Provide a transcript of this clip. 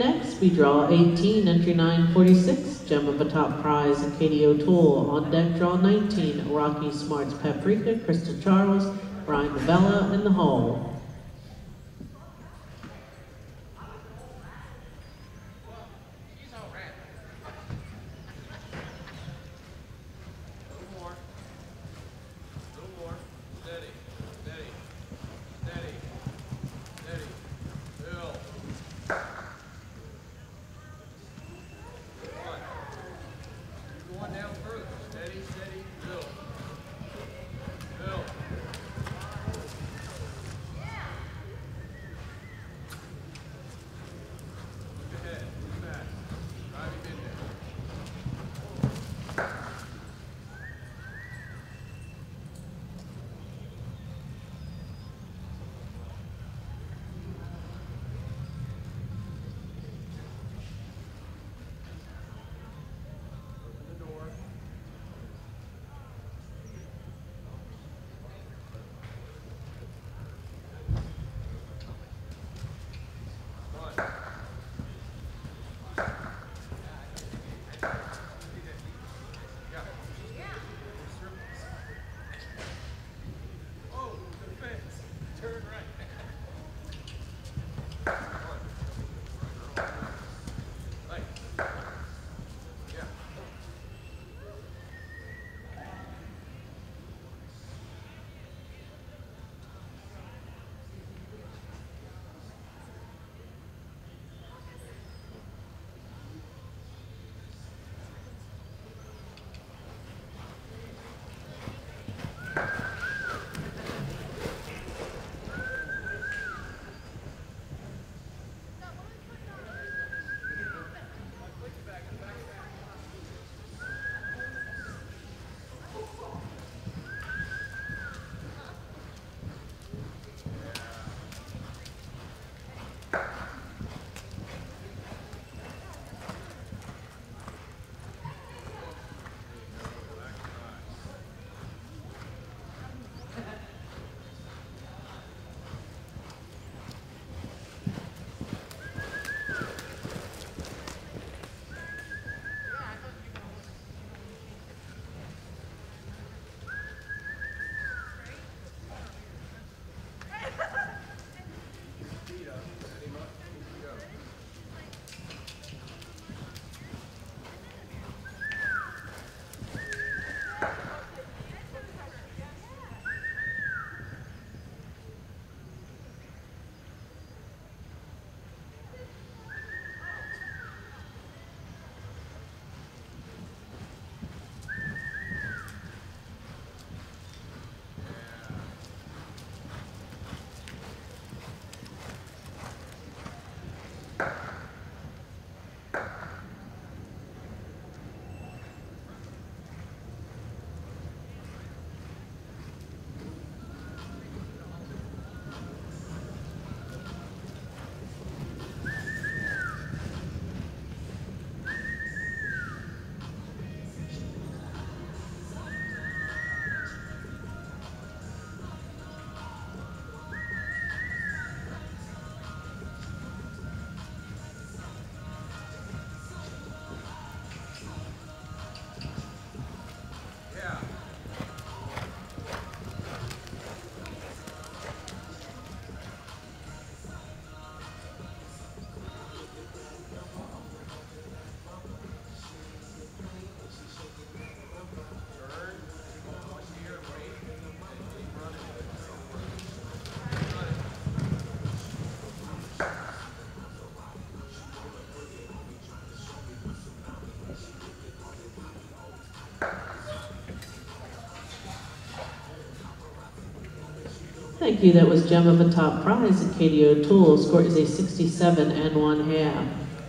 Next, we draw 18, entry 946, Gem of a Top Prize, and Katie O'Toole. On deck, draw 19, Rocky Smarts Paprika, Kristen Charles, Brian Novella, in the hole. Little more. Little more. Steady. Steady. Steady. Steady. Bill. One. Keep going down further. Steady, steady. Bill. Turn Thank you. That was Gem of a Top Prize, Katie O'Toole. Score is a 67 and one half.